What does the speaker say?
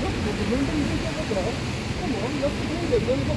いやいや。いや、よく僕、面倒に出たから、でも、よく飲んで、飲んで